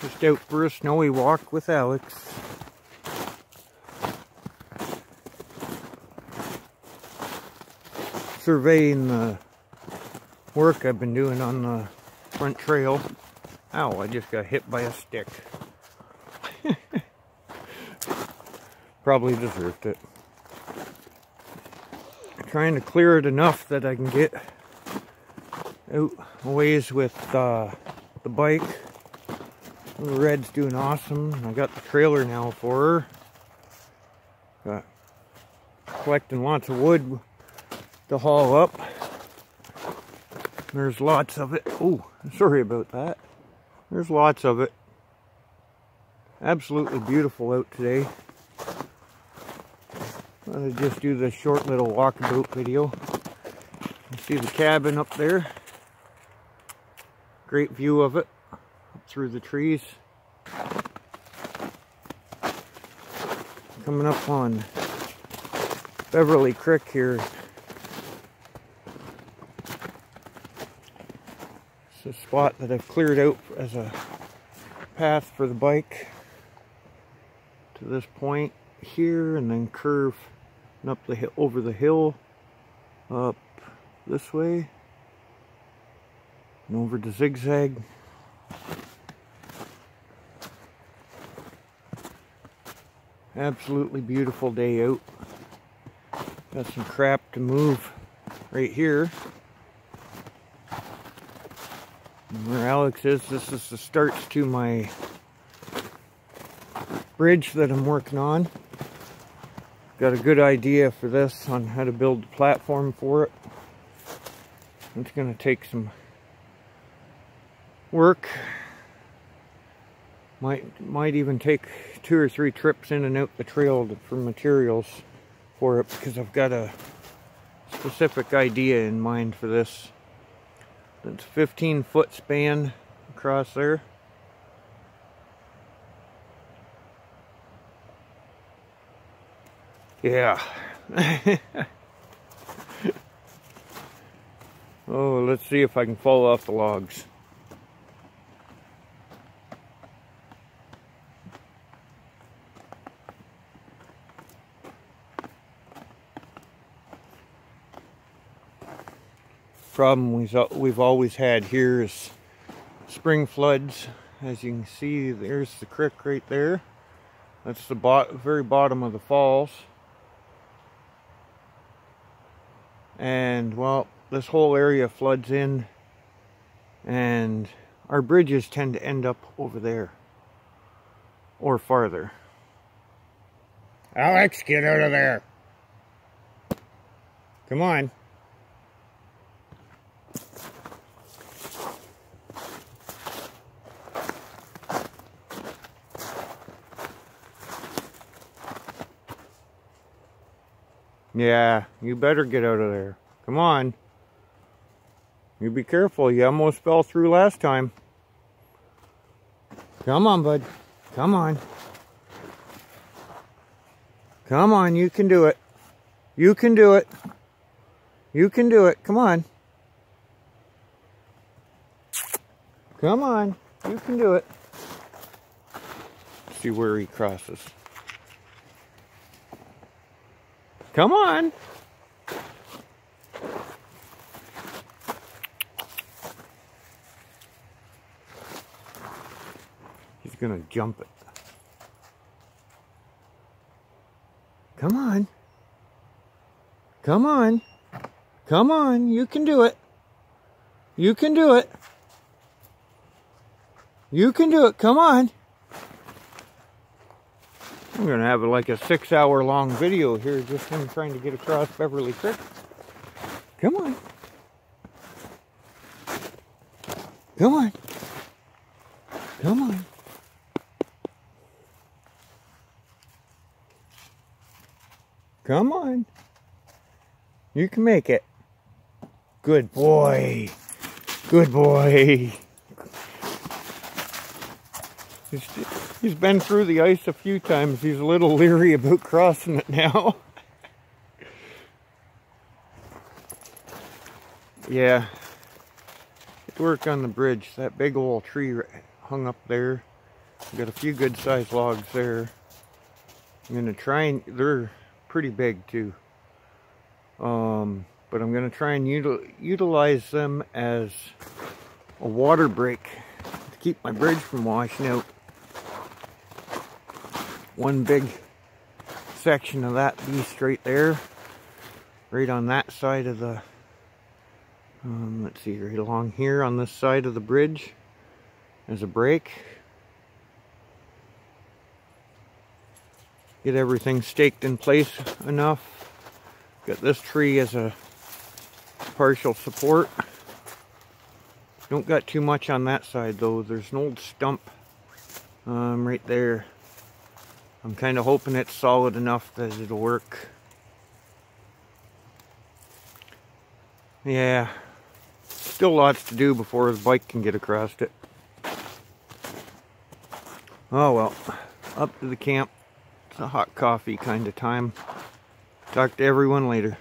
Just out for a snowy walk with Alex. Surveying the work I've been doing on the front trail. Ow, I just got hit by a stick. Probably deserved it. Trying to clear it enough that I can get out ways with uh, the bike red's doing awesome. I got the trailer now for her. Got collecting lots of wood to haul up. There's lots of it. Oh, sorry about that. There's lots of it. Absolutely beautiful out today. I'll just do this short little walkabout video. You see the cabin up there. Great view of it through the trees. Coming up on Beverly Creek here. A spot that I've cleared out as a path for the bike to this point here and then curve up the hill over the hill up this way and over to zigzag Absolutely beautiful day out. Got some crap to move right here. Where Alex is, this is the starts to my bridge that I'm working on. Got a good idea for this on how to build the platform for it. It's going to take some work might might even take two or three trips in and out the trail to, for materials for it because I've got a specific idea in mind for this. It's 15 foot span across there. Yeah. oh, let's see if I can fall off the logs. Problem we've, we've always had here is spring floods. As you can see, there's the creek right there. That's the bot very bottom of the falls. And, well, this whole area floods in. And our bridges tend to end up over there. Or farther. Alex, get out of there. Come on. Yeah, you better get out of there. Come on. You be careful. You almost fell through last time. Come on, bud. Come on. Come on, you can do it. You can do it. You can do it. Come on. Come on. You can do it. See where he crosses. Come on. He's gonna jump it. Come on. Come on. Come on. You can do it. You can do it. You can do it. Come on. I'm going to have like a six hour long video here just him trying to get across Beverly Creek. Come on. Come on. Come on. Come on. You can make it. Good boy. Good boy. He's, he's been through the ice a few times. He's a little leery about crossing it now. yeah. Work on the bridge. That big old tree hung up there. Got a few good sized logs there. I'm gonna try and they're pretty big too. Um, but I'm gonna try and util utilize them as a water break to keep my bridge from washing out. One big section of that beast right there, right on that side of the. Um, let's see, right along here on this side of the bridge, there's a break. get everything staked in place enough. Got this tree as a partial support. Don't got too much on that side though. There's an old stump um, right there. I'm kind of hoping it's solid enough that it'll work. Yeah, still lots to do before his bike can get across it. Oh well, up to the camp. It's a hot coffee kind of time. Talk to everyone later.